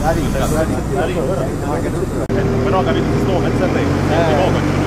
Me raaga nyt siis Suomen sen tein. Ei voi